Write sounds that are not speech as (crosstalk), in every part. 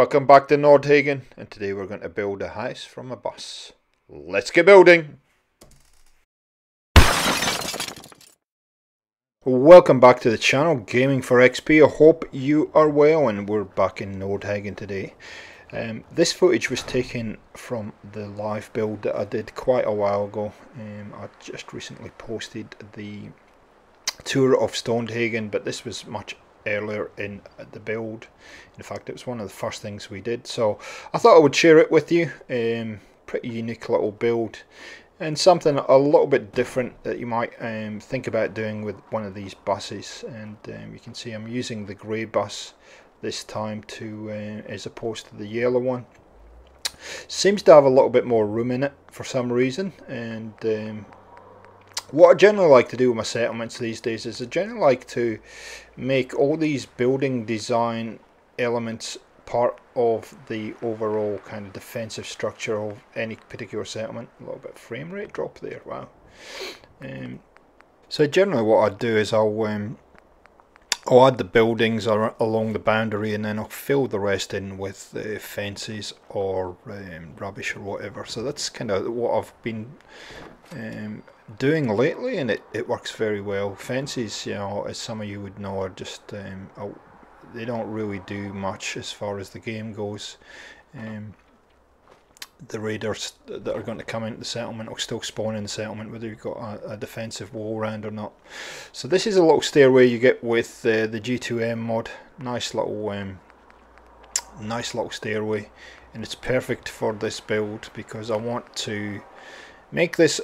Welcome back to Nordhagen and today we're going to build a house from a bus. Let's get building! Welcome back to the channel Gaming for XP. I hope you are well and we're back in Nordhagen today. Um, this footage was taken from the live build that I did quite a while ago. Um, I just recently posted the tour of Stoned Haven but this was much earlier in the build. In fact, it was one of the first things we did. So I thought I would share it with you. Um, pretty unique little build and something a little bit different that you might um, think about doing with one of these buses. And um, you can see I'm using the grey bus this time to uh, as opposed to the yellow one. Seems to have a little bit more room in it for some reason and um, what I generally like to do with my settlements these days is I generally like to make all these building design elements part of the overall kind of defensive structure of any particular settlement. A little bit frame rate drop there, wow. Um, so generally what I do is I'll um, I'll add the buildings along the boundary and then I'll fill the rest in with uh, fences or um, rubbish or whatever. So that's kind of what I've been um, doing lately and it, it works very well. Fences, you know, as some of you would know, are just, um, they don't really do much as far as the game goes. Um, the raiders that are going to come into the settlement will still spawn in the settlement whether you've got a, a defensive wall around or not. So this is a little stairway you get with uh, the G2M mod. Nice little um, nice little stairway and it's perfect for this build because I want to make this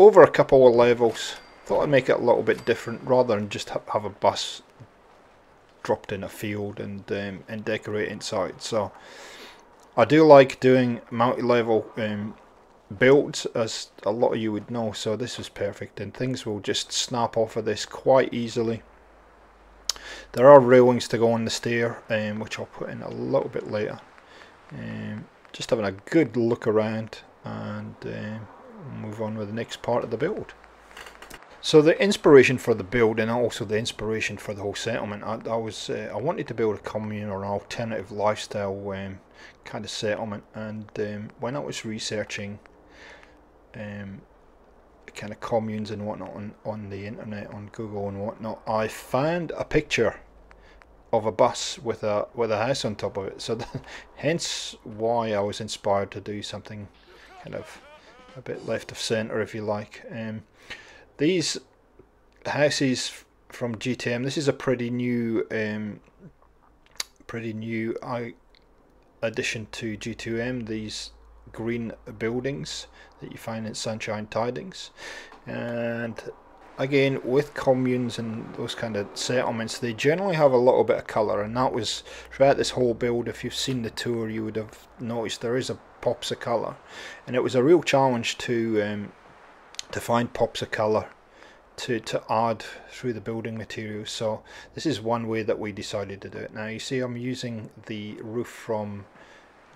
over a couple of levels. Thought I'd make it a little bit different rather than just ha have a bus dropped in a field and um, and decorate inside. So I do like doing multi-level um, builds as a lot of you would know so this is perfect and things will just snap off of this quite easily there are railings to go on the stair um, which I'll put in a little bit later um, just having a good look around and um, move on with the next part of the build so the inspiration for the build and also the inspiration for the whole settlement, I, I was uh, I wanted to build a commune or an alternative lifestyle um, kind of settlement, and um, when I was researching um, kind of communes and whatnot on, on the internet, on Google and whatnot, I found a picture of a bus with a with a house on top of it. So (laughs) hence why I was inspired to do something kind of a bit left of centre, if you like. Um, these houses from GTM, this is a pretty new, um, pretty new addition to G2M. These green buildings that you find in Sunshine Tidings, and again with communes and those kind of settlements they generally have a little bit of colour and that was throughout this whole build if you've seen the tour you would have noticed there is a pops of colour and it was a real challenge to um, to find pops of colour to, to add through the building materials. So this is one way that we decided to do it. Now you see I'm using the roof from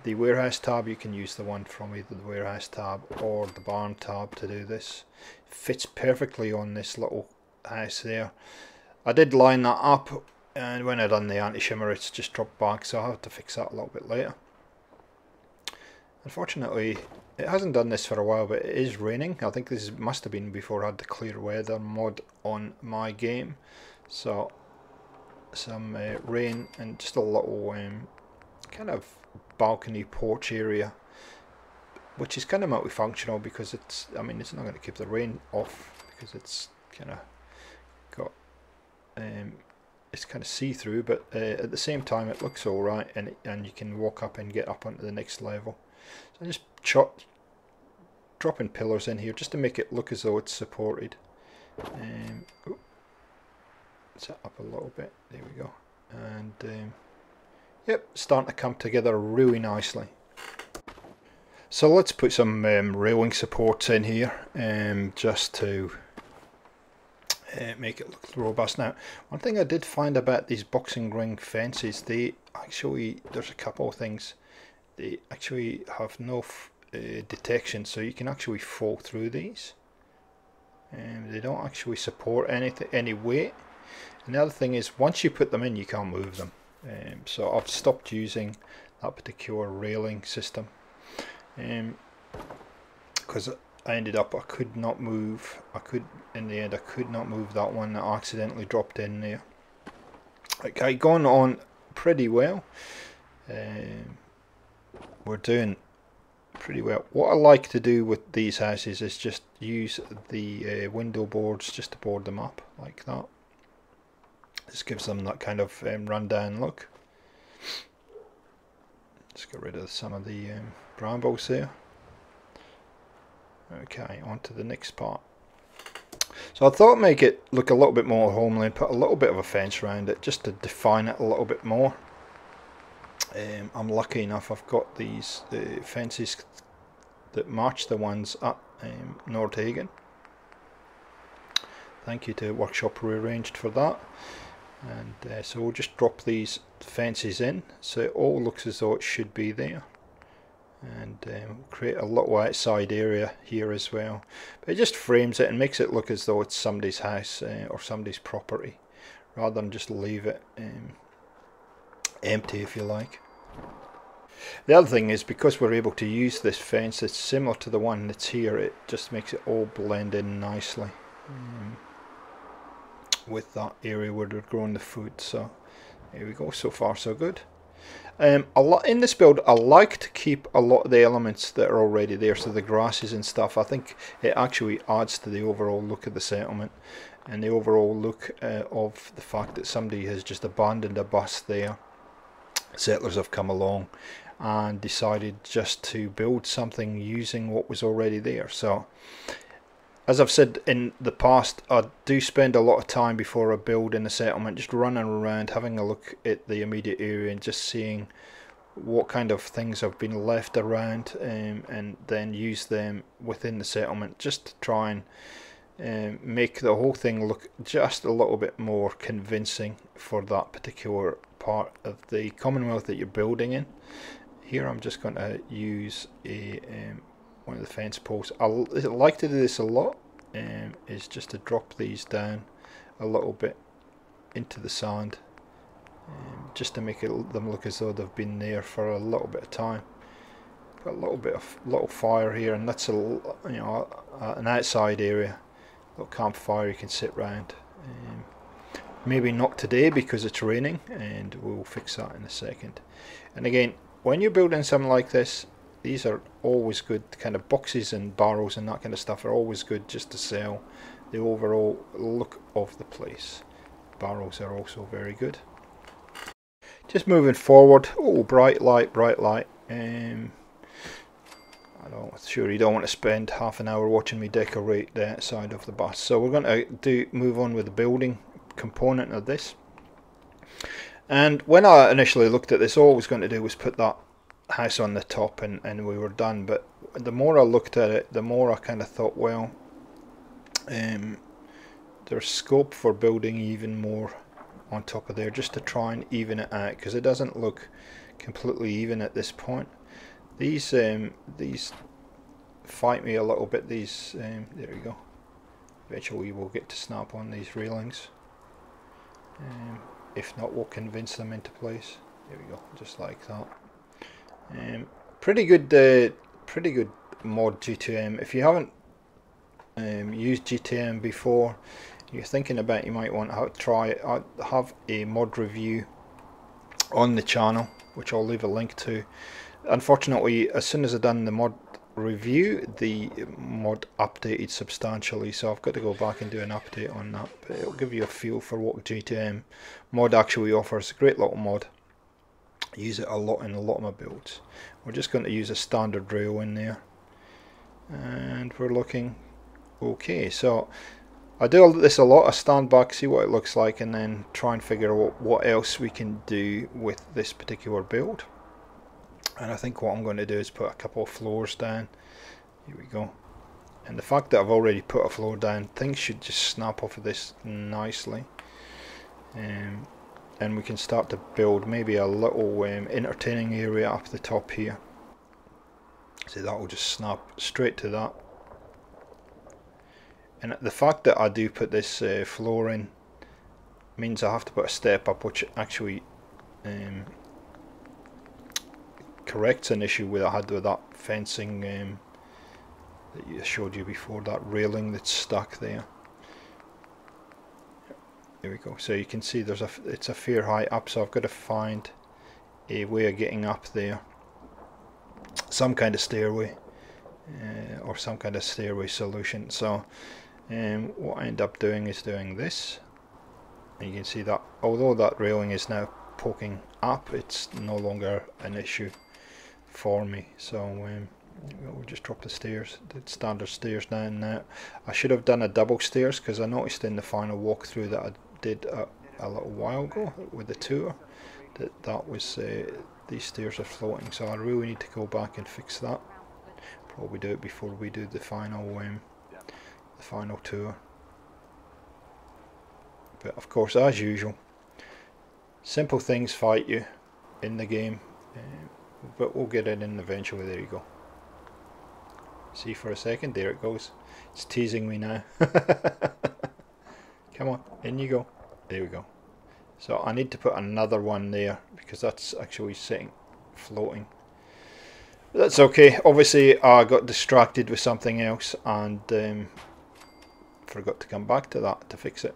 the warehouse tab. You can use the one from either the warehouse tab or the barn tab to do this. Fits perfectly on this little house there. I did line that up and when I done the anti-shimmer it's just dropped back so I'll have to fix that a little bit later. Unfortunately it hasn't done this for a while, but it is raining. I think this must have been before I had the clear weather mod on my game. So, some uh, rain and just a little um, kind of balcony porch area, which is kind of multifunctional because it's, I mean, it's not going to keep the rain off because it's kind of got, um, it's kind of see-through, but uh, at the same time it looks alright and, and you can walk up and get up onto the next level. So I'm just chop, dropping pillars in here just to make it look as though it's supported. Um, set up a little bit. There we go. And um, yep, starting to come together really nicely. So let's put some um, railing supports in here um, just to uh, make it look robust. Now, one thing I did find about these boxing ring fences, they actually, there's a couple of things. They actually have no uh, detection so you can actually fall through these. And um, they don't actually support anything any weight. And the other thing is once you put them in you can't move them. Um, so I've stopped using that particular railing system. Because um, I ended up I could not move. I could in the end I could not move that one. That accidentally dropped in there. Okay gone on pretty well. Um, we're doing pretty well. What I like to do with these houses is just use the uh, window boards just to board them up like that. This gives them that kind of um, rundown look. Let's get rid of some of the um, brambles here Okay, on to the next part. So I thought make it look a little bit more homely put a little bit of a fence around it just to define it a little bit more. Um, I'm lucky enough I've got these uh, fences that match the ones at um, Nordhagen. Thank you to Workshop Rearranged for that. And uh, so we'll just drop these fences in so it all looks as though it should be there and um, create a little outside area here as well. But it just frames it and makes it look as though it's somebody's house uh, or somebody's property rather than just leave it um, empty if you like. The other thing is because we're able to use this fence it's similar to the one that's here it just makes it all blend in nicely um, with that area where we're growing the food. So here we go. So far so good um, a lot in this build, I like to keep a lot of the elements that are already there, so the grasses and stuff. I think it actually adds to the overall look of the settlement and the overall look uh, of the fact that somebody has just abandoned a bus there. Settlers have come along and decided just to build something using what was already there. So as I've said in the past, I do spend a lot of time before I build in a settlement, just running around, having a look at the immediate area and just seeing what kind of things have been left around um, and then use them within the settlement just to try and um, make the whole thing look just a little bit more convincing for that particular part of the Commonwealth that you're building in. Here I'm just going to use a um, one of the fence posts. I like to do this a lot, um, is just to drop these down a little bit into the sand, um, just to make it, them look as though they've been there for a little bit of time. Got a little bit of little fire here, and that's a you know an outside area, little campfire you can sit round. Um, maybe not today because it's raining, and we'll fix that in a second. And again, when you're building something like this, these are always good kind of boxes and barrels and that kind of stuff are always good just to sell. The overall look of the place. Barrels are also very good. Just moving forward. Oh bright light bright light. Um, I don't sure you don't want to spend half an hour watching me decorate the outside of the bus. So we're going to do move on with the building component of this. And when I initially looked at this all I was going to do was put that house on the top and, and we were done. But the more I looked at it, the more I kind of thought, well, um, there's scope for building even more on top of there just to try and even it out because it doesn't look completely even at this point. These um, these fight me a little bit. These um, there we go. Eventually we'll get to snap on these railings. Um, if not, we'll convince them into place. There we go, just like that. Um, pretty good, uh, pretty good mod GTM. If you haven't um, used GTM before, you're thinking about you might want to try it. I have a mod review on the channel, which I'll leave a link to. Unfortunately, as soon as I done the mod review, the mod updated substantially, so I've got to go back and do an update on that. But it'll give you a feel for what GTM mod actually offers. A great little mod use it a lot in a lot of my builds. We're just going to use a standard rail in there. And we're looking okay so I do this a lot I stand back see what it looks like and then try and figure out what else we can do with this particular build. And I think what I'm going to do is put a couple of floors down. Here we go. And the fact that I've already put a floor down things should just snap off of this nicely. Um, and we can start to build maybe a little um, entertaining area up the top here so that will just snap straight to that and the fact that I do put this uh, floor in means I have to put a step up which actually um, corrects an issue with I had with that fencing um, that I showed you before, that railing that's stuck there. There we go. So you can see there's a it's a fair height up, so I've got to find a way of getting up there. Some kind of stairway, uh, or some kind of stairway solution. So um, what I end up doing is doing this. And you can see that although that railing is now poking up, it's no longer an issue for me. So um, we'll just drop the stairs, the standard stairs down now. I should have done a double stairs because I noticed in the final walkthrough that I did a, a little while ago with the tour that that was uh, these stairs are floating so I really need to go back and fix that. Probably do it before we do the final um, the final tour. But of course as usual simple things fight you in the game uh, but we'll get it in eventually. There you go. See for a second. There it goes. It's teasing me now. (laughs) Come on in you go there we go. So I need to put another one there because that's actually sitting floating. But that's okay. Obviously I got distracted with something else and um, forgot to come back to that to fix it.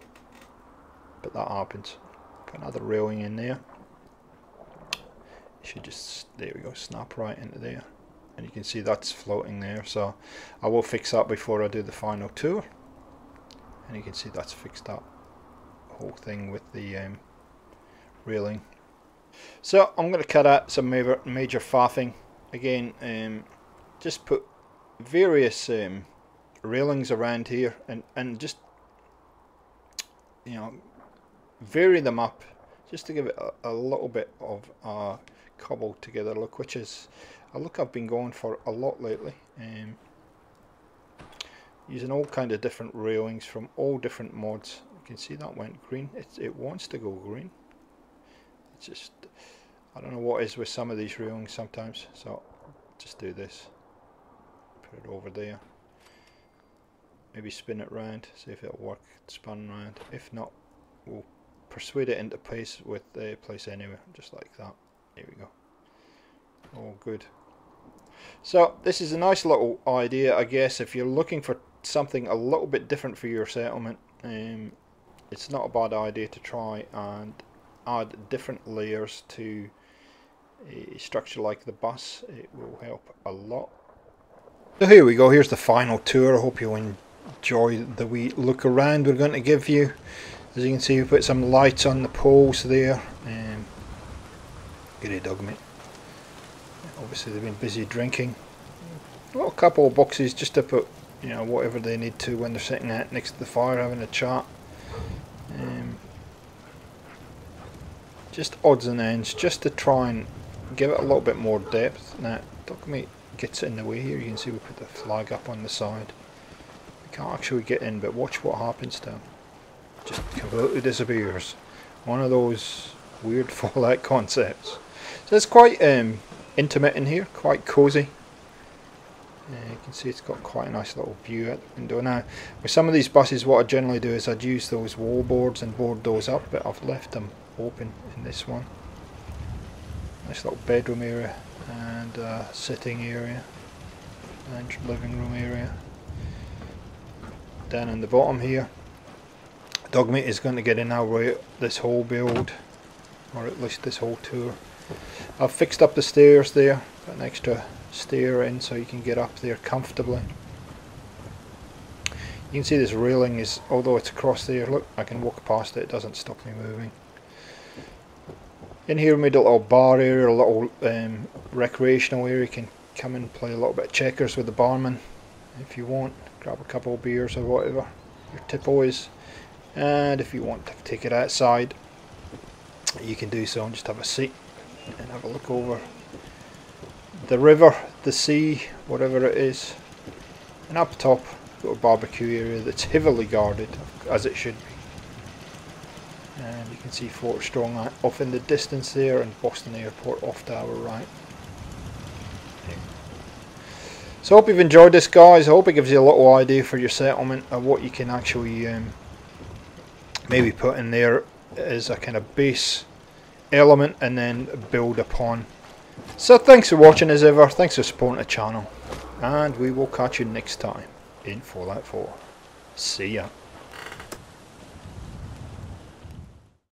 But that happens. Put another railing in there. Should just there we go snap right into there. And you can see that's floating there. So I will fix that before I do the final tour. And you can see that's fixed up whole thing with the um, railing. So I'm going to cut out some major, major faffing. Again, um, just put various um, railings around here and, and just, you know, vary them up just to give it a, a little bit of a cobbled together look, which is a look I've been going for a lot lately. Um, using all kind of different railings from all different mods can see that went green. It, it wants to go green. It's just, I don't know what is with some of these railings sometimes. So just do this. Put it over there. Maybe spin it round, see if it'll work. Spun round. If not, we'll persuade it into place with the place anyway, just like that. There we go. All good. So this is a nice little idea, I guess, if you're looking for something a little bit different for your settlement. Um, it's not a bad idea to try and add different layers to a structure like the bus. It will help a lot. So here we go. Here's the final tour. I hope you enjoy the wee look around we're going to give you. As you can see we put some lights on the poles there. Um, get a dog mate. Obviously they've been busy drinking. Well a couple of boxes just to put you know whatever they need to when they're sitting out next to the fire having a chat just odds and ends, just to try and give it a little bit more depth. Now, Dogmeat gets in the way here. You can see we put the flag up on the side. We can't actually get in, but watch what happens to him. Just completely disappears. One of those weird (laughs) Fallout concepts. So it's quite um, intimate in here, quite cosy. Uh, you can see it's got quite a nice little view out the window. Now, with some of these buses, what I generally do is I'd use those wall boards and board those up, but I've left them open in this one. Nice little bedroom area and uh, sitting area and living room area. Down in the bottom here, Dogmeat is going to get in now right this whole build, or at least this whole tour. I've fixed up the stairs there, got an extra stair in so you can get up there comfortably. You can see this railing is, although it's across there, look, I can walk past it, it doesn't stop me moving. In here we made a little bar area, a little um, recreational area, you can come and play a little bit of checkers with the barman if you want, grab a couple of beers or whatever your tipple is. And if you want to take it outside, you can do so and just have a seat and have a look over the river, the sea, whatever it is. And up top, got a barbecue area that's heavily guarded, as it should be. And you can see Fort Strong off in the distance there and Boston Airport off to our right. So I hope you've enjoyed this guys, I hope it gives you a little idea for your settlement of what you can actually um, maybe put in there as a kind of base element and then build upon So thanks for watching as ever, thanks for supporting the channel, and we will catch you next time in Fallout 4. See ya.